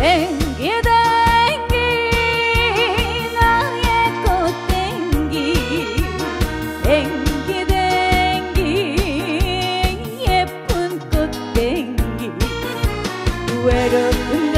댕기 댕기 나의 꽃 댕기 댕기 댕기 예쁜 꽃 댕기 외롭은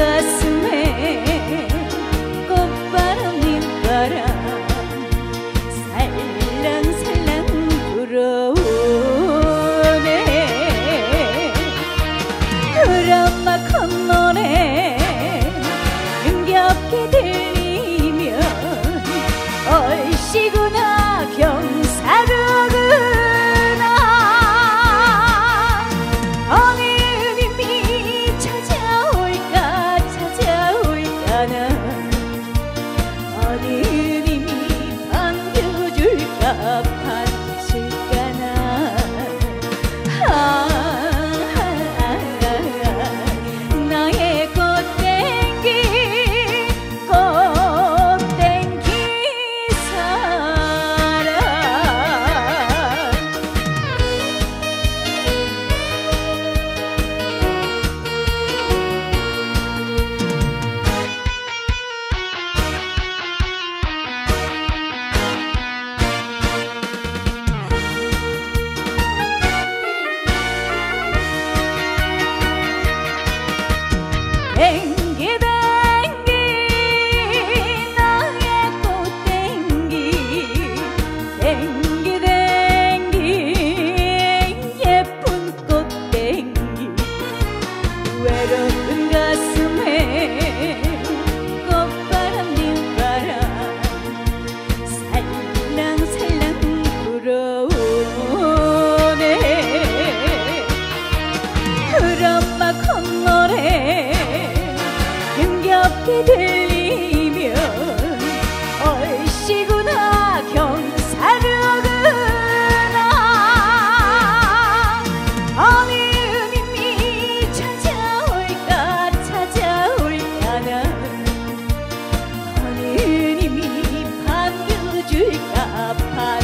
Hey. 이렇게 들리면 얼씨구나 경사구나 어느 음이 찾아올까 찾아올까 나. 어느 음이 반겨줄까 반